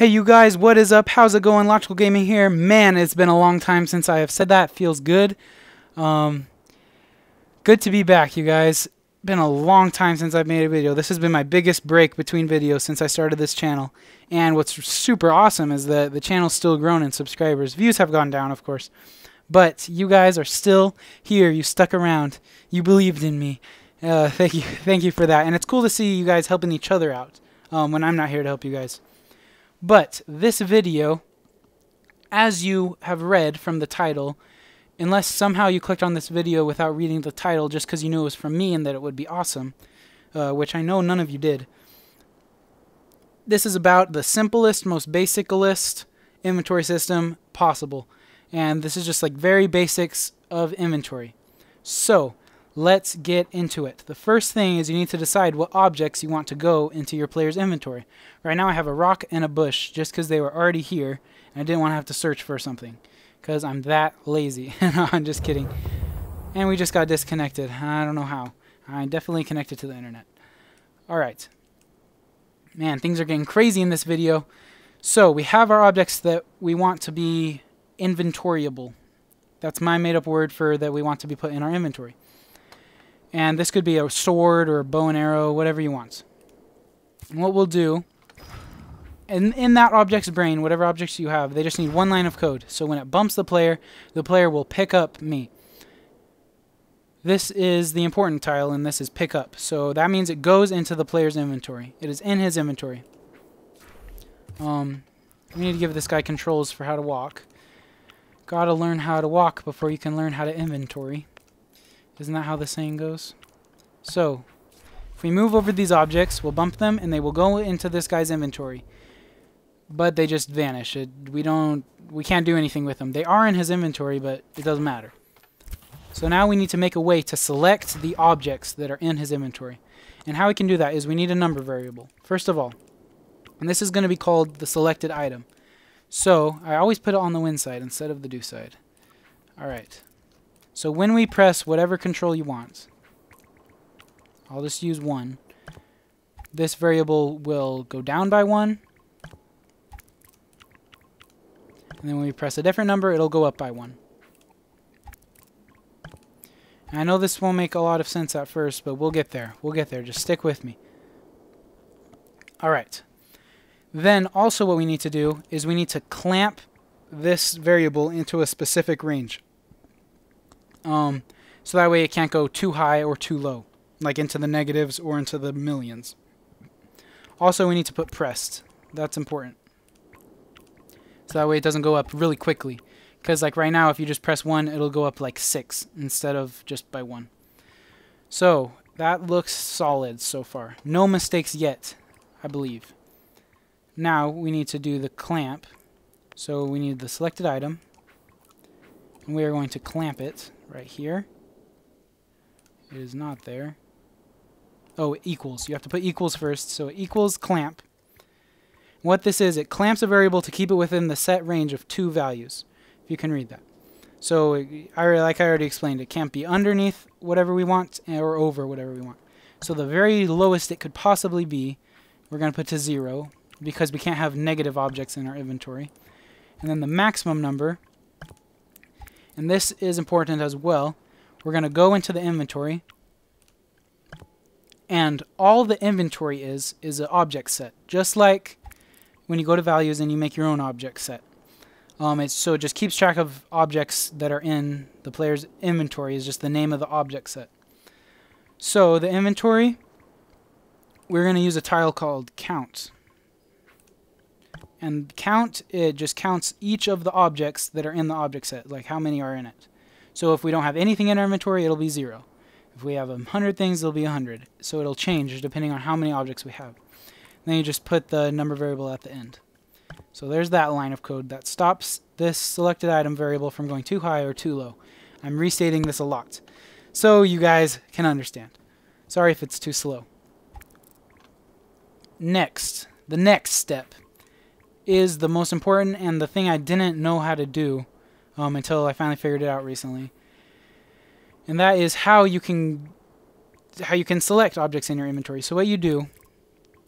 Hey you guys, what is up? How's it going? Logical Gaming here. Man, it's been a long time since I have said that. Feels good. Um, good to be back, you guys. Been a long time since I've made a video. This has been my biggest break between videos since I started this channel. And what's super awesome is that the channel's still grown in subscribers. Views have gone down, of course. But you guys are still here. You stuck around. You believed in me. Uh, thank you. Thank you for that. And it's cool to see you guys helping each other out um, when I'm not here to help you guys. But this video, as you have read from the title, unless somehow you clicked on this video without reading the title just because you knew it was from me and that it would be awesome, uh, which I know none of you did, this is about the simplest, most basicalist inventory system possible. And this is just like very basics of inventory. So, Let's get into it. The first thing is you need to decide what objects you want to go into your player's inventory. Right now I have a rock and a bush just because they were already here and I didn't want to have to search for something because I'm that lazy. no, I'm just kidding. And we just got disconnected. I don't know how. I'm definitely connected to the internet. Alright. Man, things are getting crazy in this video. So, we have our objects that we want to be inventoriable. That's my made-up word for that we want to be put in our inventory. And this could be a sword or a bow and arrow, whatever you want. And what we'll do, in, in that object's brain, whatever objects you have, they just need one line of code. So when it bumps the player, the player will pick up me. This is the important tile, and this is pick up. So that means it goes into the player's inventory. It is in his inventory. Um, we need to give this guy controls for how to walk. Gotta learn how to walk before you can learn how to inventory. Isn't that how the saying goes? So, if we move over these objects, we'll bump them, and they will go into this guy's inventory. But they just vanish. It, we don't, we can't do anything with them. They are in his inventory, but it doesn't matter. So now we need to make a way to select the objects that are in his inventory. And how we can do that is we need a number variable. First of all, and this is going to be called the selected item. So I always put it on the when side instead of the do side. Alright. So when we press whatever control you want, I'll just use 1, this variable will go down by 1, and then when we press a different number, it'll go up by 1. I know this won't make a lot of sense at first, but we'll get there. We'll get there. Just stick with me. Alright. Then also what we need to do is we need to clamp this variable into a specific range. Um, so that way it can't go too high or too low, like into the negatives or into the millions. Also, we need to put pressed. That's important. So that way it doesn't go up really quickly. Because like right now, if you just press 1, it'll go up like 6 instead of just by 1. So, that looks solid so far. No mistakes yet, I believe. Now, we need to do the clamp. So, we need the selected item. And we are going to clamp it right here. It is not there. Oh, equals. You have to put equals first. So equals clamp. What this is, it clamps a variable to keep it within the set range of two values. If you can read that. So, I, like I already explained, it can't be underneath whatever we want eh, or over whatever we want. So the very lowest it could possibly be, we're going to put to 0 because we can't have negative objects in our inventory. And then the maximum number and this is important as well. We're going to go into the inventory, and all the inventory is is an object set, just like when you go to values and you make your own object set. Um, so it just keeps track of objects that are in the player's inventory is just the name of the object set. So the inventory, we're going to use a tile called count. And count, it just counts each of the objects that are in the object set, like how many are in it. So if we don't have anything in our inventory, it'll be 0. If we have a 100 things, it'll be a 100. So it'll change depending on how many objects we have. Then you just put the number variable at the end. So there's that line of code that stops this selected item variable from going too high or too low. I'm restating this a lot. So you guys can understand. Sorry if it's too slow. Next, the next step is the most important and the thing I didn't know how to do um, until I finally figured it out recently. And that is how you can how you can select objects in your inventory. So what you do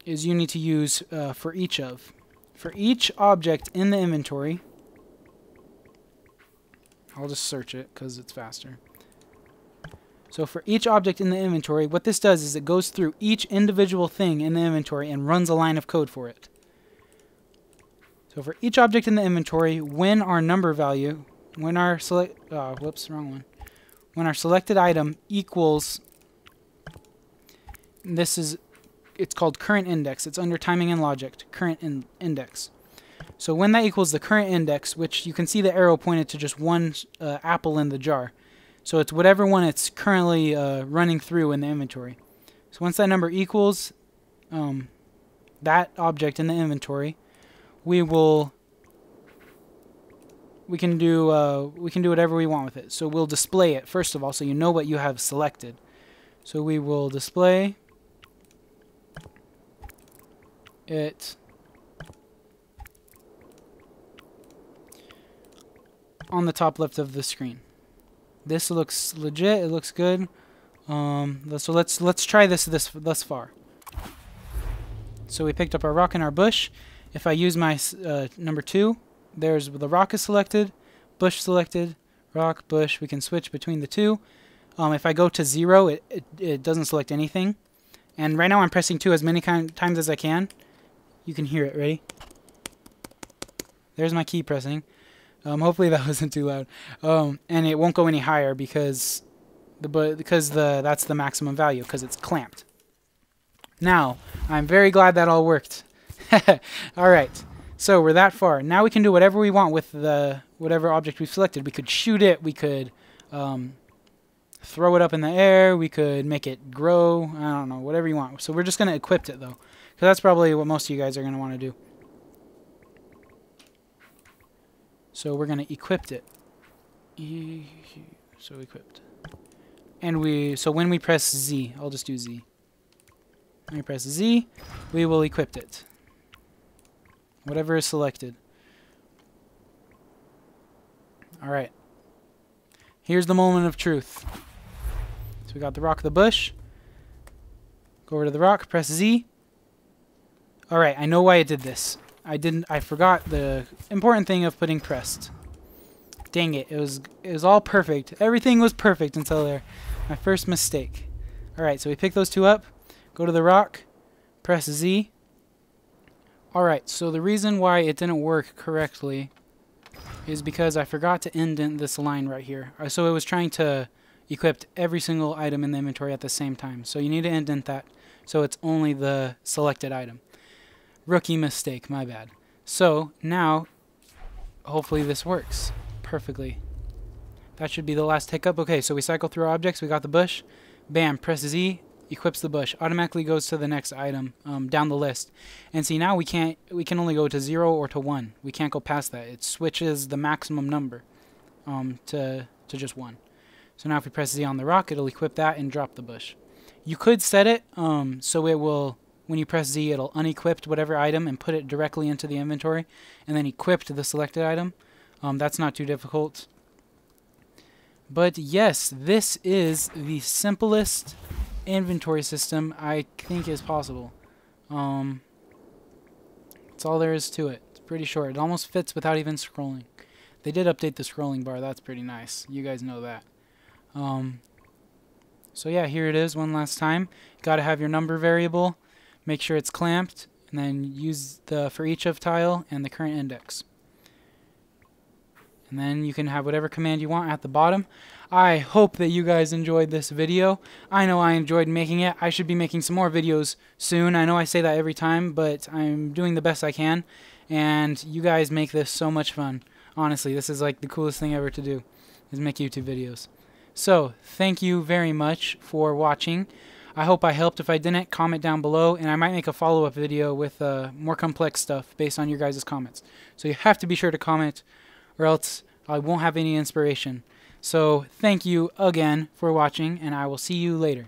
is you need to use uh, for each of. for each object in the inventory, I'll just search it because it's faster. So for each object in the inventory, what this does is it goes through each individual thing in the inventory and runs a line of code for it. So for each object in the inventory, when our number value, when our select, oh, whoops, wrong one. When our selected item equals, this is, it's called current index. It's under timing and logic, current in index. So when that equals the current index, which you can see the arrow pointed to just one uh, apple in the jar. So it's whatever one it's currently uh, running through in the inventory. So once that number equals um, that object in the inventory, we will we can do uh, we can do whatever we want with it. So we'll display it first of all, so you know what you have selected. So we will display it on the top left of the screen. This looks legit. It looks good. Um, so let's let's try this this thus far. So we picked up our rock and our bush. If I use my uh, number two, there's the rock is selected, bush selected, rock, bush. We can switch between the two. Um, if I go to zero, it, it, it doesn't select anything. And right now I'm pressing two as many times as I can. You can hear it. Ready? There's my key pressing. Um, hopefully that wasn't too loud. Um, and it won't go any higher because the because the that's the maximum value because it's clamped. Now I'm very glad that all worked. all right. So we're that far. Now we can do whatever we want with the whatever object we've selected. We could shoot it. We could um, throw it up in the air. We could make it grow. I don't know, whatever you want. So we're just going to equip it, though. Because that's probably what most of you guys are going to want to do. So we're going to equip it. So equipped. And we, so when we press Z, I'll just do Z. When we press Z, we will equip it. Whatever is selected. Alright. Here's the moment of truth. So we got the rock of the bush. Go over to the rock, press Z. Alright, I know why it did this. I didn't I forgot the important thing of putting pressed. Dang it, it was it was all perfect. Everything was perfect until there. My first mistake. Alright, so we pick those two up, go to the rock, press Z. Alright, so the reason why it didn't work correctly is because I forgot to indent this line right here. Uh, so it was trying to equip every single item in the inventory at the same time. So you need to indent that so it's only the selected item. Rookie mistake, my bad. So now, hopefully this works perfectly. That should be the last hiccup. Okay, so we cycle through objects. We got the bush. Bam, press Z, equips the bush. Automatically goes to the next item um, down the list. And see, now we can't. We can only go to zero or to one. We can't go past that. It switches the maximum number um, to to just one. So now if we press Z on the rock, it'll equip that and drop the bush. You could set it um, so it will when you press Z, it'll unequip whatever item and put it directly into the inventory, and then equip the selected item. Um, that's not too difficult. But yes, this is the simplest inventory system I think is possible. Um, that's all there is to it. It's pretty short. It almost fits without even scrolling. They did update the scrolling bar. That's pretty nice. You guys know that. Um, so yeah, here it is one last time. You Got to have your number variable make sure it's clamped, and then use the for each of tile and the current index. And then you can have whatever command you want at the bottom. I hope that you guys enjoyed this video. I know I enjoyed making it. I should be making some more videos soon. I know I say that every time, but I'm doing the best I can. And you guys make this so much fun. Honestly, this is like the coolest thing ever to do, is make YouTube videos. So, thank you very much for watching. I hope I helped. If I didn't, comment down below, and I might make a follow-up video with uh, more complex stuff based on your guys' comments. So you have to be sure to comment, or else I won't have any inspiration. So thank you again for watching, and I will see you later.